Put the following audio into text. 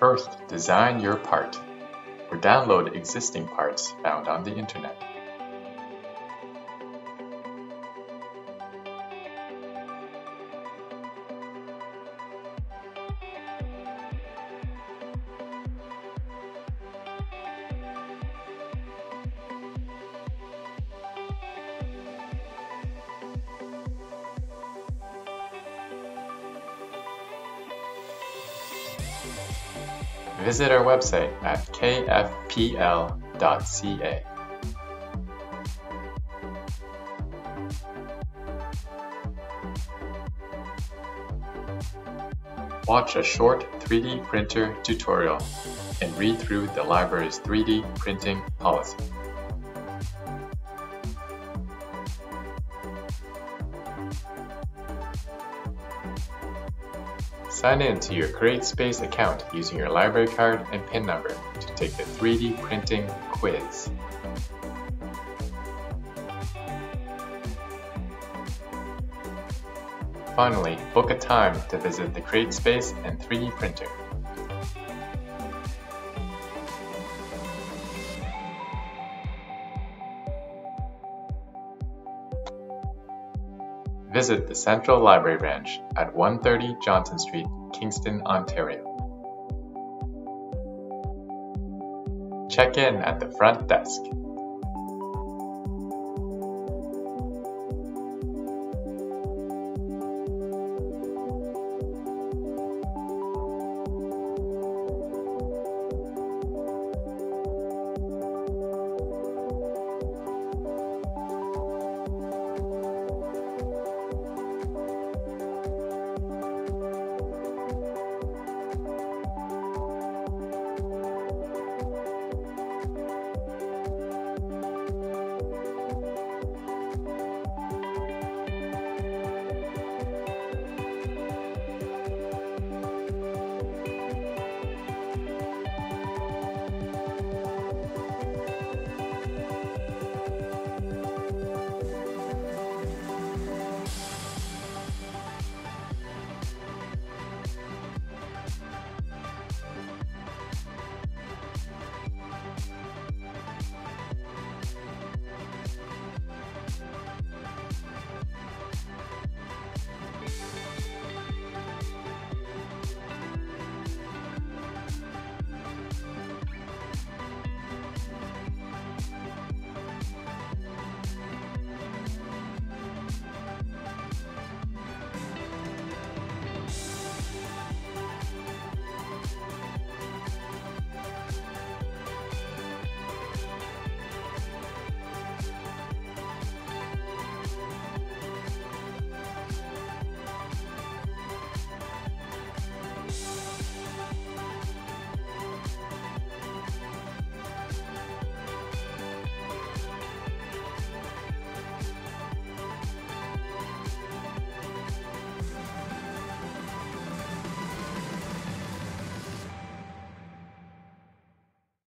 First, design your part, or download existing parts found on the internet. Visit our website at kfpl.ca. Watch a short 3D printer tutorial and read through the library's 3D printing policy. Sign in to your CreateSpace account using your library card and PIN number to take the 3D printing quiz. Finally, book a time to visit the CreateSpace and 3D printer. Visit the Central Library Branch at 130 Johnson Street, Kingston, Ontario. Check in at the front desk.